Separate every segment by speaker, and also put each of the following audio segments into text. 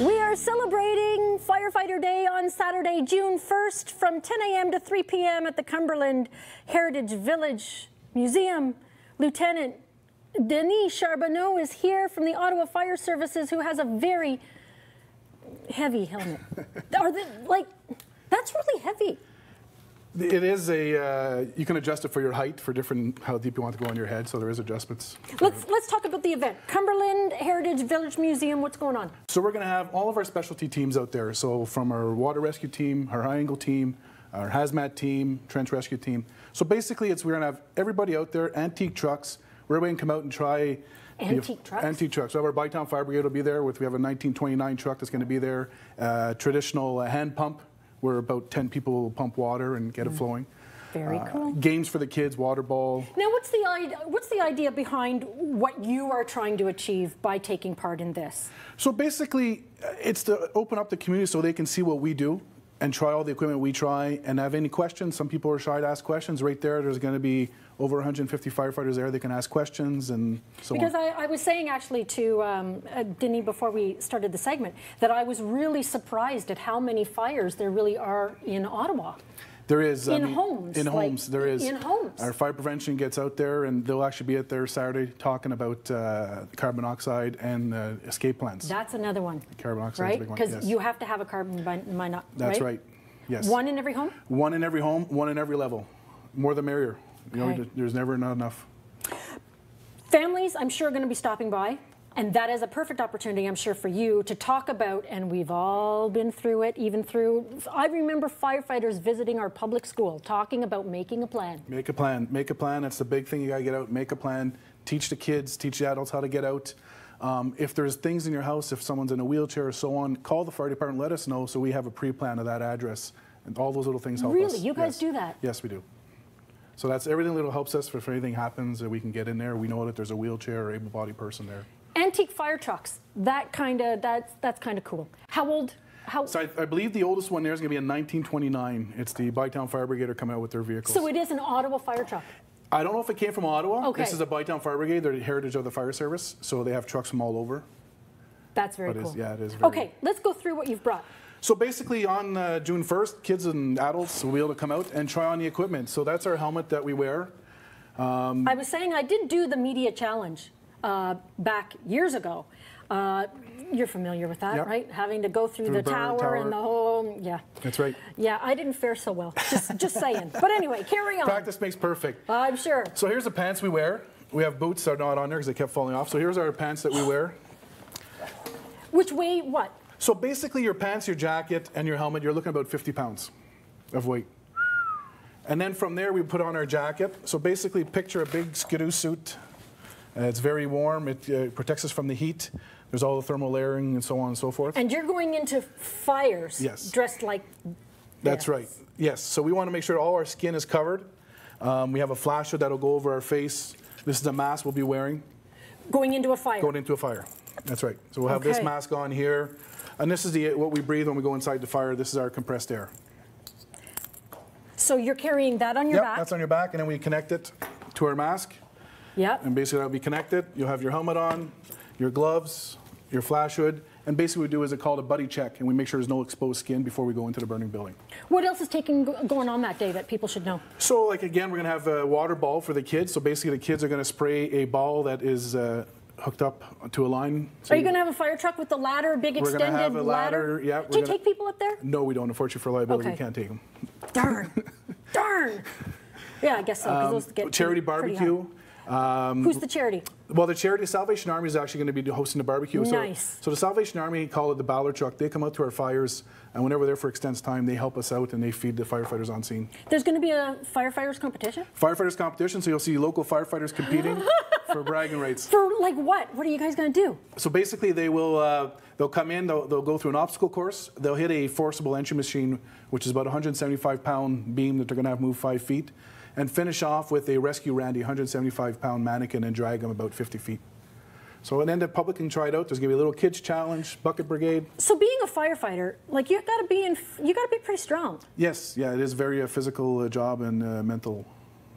Speaker 1: We are celebrating Firefighter Day on Saturday, June 1st from 10 a.m. to 3 p.m. at the Cumberland Heritage Village Museum. Lieutenant Denis Charbonneau is here from the Ottawa Fire Services who has a very heavy helmet. Are they, like, that's really heavy.
Speaker 2: It is a, uh, you can adjust it for your height, for different, how deep you want to go on your head, so there is adjustments.
Speaker 1: Let's, let's talk about the event. Cumberland Heritage Village Museum, what's going on?
Speaker 2: So we're going to have all of our specialty teams out there. So from our water rescue team, our high angle team, our hazmat team, trench rescue team. So basically it's, we're going to have everybody out there, antique trucks, where everybody can come out and try
Speaker 1: Antique trucks?
Speaker 2: Antique trucks. So our Bytown Fire Brigade will be there. With we have a 1929 truck that's going to be there. Uh, traditional uh, hand pump, where about 10 people will pump water and get it flowing.
Speaker 1: Very
Speaker 2: Uh,
Speaker 1: cool.
Speaker 2: Games for the kids, water ball.
Speaker 1: Now, what's the idea? What's the idea behind what you are trying to achieve by taking part in this?
Speaker 2: So basically, it's to open up the community so they can see what we do and try all the equipment we try and have any questions. Some people are shy to ask questions. Right there, there's going to be over 150 firefighters there. They can ask questions and so
Speaker 1: Because
Speaker 2: on.
Speaker 1: I, I was saying actually to um, uh, Denny before we started the segment that I was really surprised at how many fires there really are in Ottawa.
Speaker 2: There is I
Speaker 1: in
Speaker 2: mean,
Speaker 1: homes,
Speaker 2: In
Speaker 1: like,
Speaker 2: homes, there is.
Speaker 1: in homes.
Speaker 2: Our fire prevention gets out there, and they'll actually be out there Saturday talking about uh, carbon monoxide and uh, escape plans.
Speaker 1: That's another one.
Speaker 2: Carbon monoxide's a
Speaker 1: right?
Speaker 2: big one,
Speaker 1: Because
Speaker 2: yes.
Speaker 1: you have to have a carbon min-
Speaker 2: That's right. Yes.
Speaker 1: One in every home.
Speaker 2: One in every home, one in every level. More the merrier. You know, there's never not enough.
Speaker 1: Families, I'm sure, are going to be stopping by. And that is a perfect opportunity, I'm sure, for you to talk about, and we've all been through it, even through. I remember firefighters visiting our public school talking about making a plan.
Speaker 2: Make a plan. Make a plan. That's the big thing. You got to get out. Make a plan. Teach the kids. Teach the adults how to get out. Um, if there's things in your house, if someone's in a wheelchair or so on, call the fire department. Let us know so we have a pre-plan of that address. And all those little things help us.
Speaker 1: Really? You guys
Speaker 2: Yes.
Speaker 1: do that?
Speaker 2: Yes, we do. So that's everything that helps us. If anything happens, that we can get in there. We know that there's a wheelchair or able-bodied person there.
Speaker 1: Antique fire trucks. That kind of that's that's kind of cool. How old? How?
Speaker 2: So I, I believe the oldest one there is going to be in 1929. It's the Bytown Fire Brigade are coming out with their vehicles.
Speaker 1: So it is an Ottawa fire truck.
Speaker 2: I don't know if it came from Ottawa.
Speaker 1: Okay.
Speaker 2: This is the Bytown Fire Brigade. They're the heritage of the fire service, so they have trucks from all over.
Speaker 1: That's very
Speaker 2: But
Speaker 1: cool.
Speaker 2: yeah, it is very-
Speaker 1: Okay, let's go through what you've brought.
Speaker 2: So basically, on uh, June 1st, kids and adults will be able to come out and try on the equipment. So that's our helmet that we wear.
Speaker 1: I was saying I did do the media challenge uh, back years ago. Uh, you're familiar with that,
Speaker 2: Yep.
Speaker 1: right? Having to go through,
Speaker 2: Through
Speaker 1: the tower,
Speaker 2: tower.
Speaker 1: and the whole, yeah.
Speaker 2: That's right.
Speaker 1: Yeah, I didn't fare so well. Just, just saying. But anyway, carry on.
Speaker 2: Practice makes perfect.
Speaker 1: I'm sure.
Speaker 2: So here's the pants we wear. We have boots that are not on there because they kept falling off. So here's our pants that we wear.
Speaker 1: Which weigh what?
Speaker 2: So basically, your pants, your jacket, and your helmet, you're looking about 50 pounds of weight. And then from there, we put on our jacket. So basically, picture a big skidoo suit. Uh, it's very warm. It uh, protects us from the heat. There's all the thermal layering and so on and so forth.
Speaker 1: And you're going into fires
Speaker 2: Yes.
Speaker 1: dressed like
Speaker 2: That's right. Yes. So we want to make sure all our skin is covered. Um, we have a flasher that'll go over our face. This is a mask we'll be wearing
Speaker 1: going into a fire.
Speaker 2: going into a fire. That's right. So we'll have this mask on here. And this is the what we breathe when we go inside the fire. This is our compressed air.
Speaker 1: so you're carrying that on your
Speaker 2: yep,
Speaker 1: back.
Speaker 2: that's on your back, and then we connect it to our mask.
Speaker 1: Yep.
Speaker 2: And basically, that'll be connected. You'll have your helmet on, your gloves, your flash hood, and basically, what we do is it's called a buddy check, and we make sure there's no exposed skin before we go into the burning building.
Speaker 1: What else is taking going on that day that people should know?
Speaker 2: So, like again, we're gonna have a water ball for the kids. So basically, the kids are gonna spray a ball that is uh, hooked up to a line. So
Speaker 1: Are you going to have a fire truck with the ladder, big
Speaker 2: We're
Speaker 1: extended
Speaker 2: have a ladder, yeah,
Speaker 1: Do you
Speaker 2: gonna-
Speaker 1: take people up there?
Speaker 2: No, we don't. Unfortunately, for liability,
Speaker 1: Okay.
Speaker 2: we can't take them.
Speaker 1: Darn. Darn. Yeah, I guess so. 'cause those get
Speaker 2: Um, Charity
Speaker 1: pretty- pretty high.
Speaker 2: barbecue. Um,
Speaker 1: Who's the charity?
Speaker 2: Well, the charity Salvation Army is actually going to be hosting a barbecue.
Speaker 1: Nice.
Speaker 2: So, so the Salvation Army call it the Ballard truck. They come out to our fires, and whenever they're for extended time, they help us out and they feed the firefighters on scene.
Speaker 1: There's going to be a firefighters competition
Speaker 2: Firefighters competition. So you'll see local firefighters competing for bragging rights.
Speaker 1: for like what? What are you guys going to do?
Speaker 2: So basically, they will uh, they'll come in. They'll, they'll go through an obstacle course. They'll hit a forcible entry machine, which is about a 175 pound beam that they're going to have move five feet, and finish off with a rescue Randy 175 pound mannequin and drag him about 50 feet. So and then the public can try it out. There's going to be a little kids challenge, bucket brigade.
Speaker 1: So being a firefighter, like you've got to be in, you got to be pretty strong.
Speaker 2: Yes, yeah, it is very a physical uh, job and uh, mental.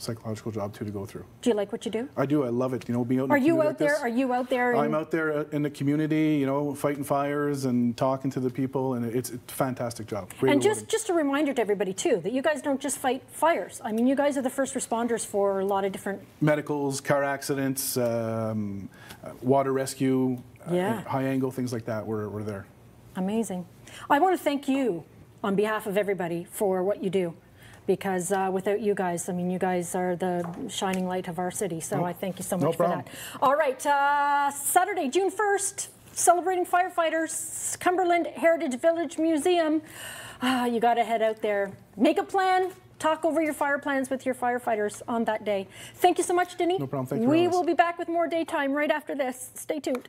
Speaker 2: Psychological job too to go through.
Speaker 1: Do you like what you do?
Speaker 2: I do. I love it. You know, being out.
Speaker 1: Are you out
Speaker 2: like
Speaker 1: there?
Speaker 2: this.
Speaker 1: Are you out there?
Speaker 2: I'm out there uh, in the community, you know, fighting fires and talking to the people, and it's, it's a fantastic job. Really
Speaker 1: And just,
Speaker 2: rewarding.
Speaker 1: just a reminder to everybody too that you guys don't just fight fires. I mean, you guys are the first responders for a lot of different.
Speaker 2: medicals, car accidents, um, uh, water rescue, uh,
Speaker 1: Yeah.
Speaker 2: high angle, things like that. We're, we're there.
Speaker 1: Amazing. I want to thank you on behalf of everybody for what you do, because uh, without you guys, I mean, you guys are the shining light of our city. So
Speaker 2: No-
Speaker 1: I thank you so
Speaker 2: no
Speaker 1: much for that. All right, uh, Saturday, June first, celebrating firefighters, Cumberland Heritage Village Museum. Ah, you got to head out there, make a plan. Talk over your fire plans with your firefighters on that day. Thank you so much, Denny.
Speaker 2: No problem. Thank you,
Speaker 1: We will be back with more daytime right after this. Stay tuned.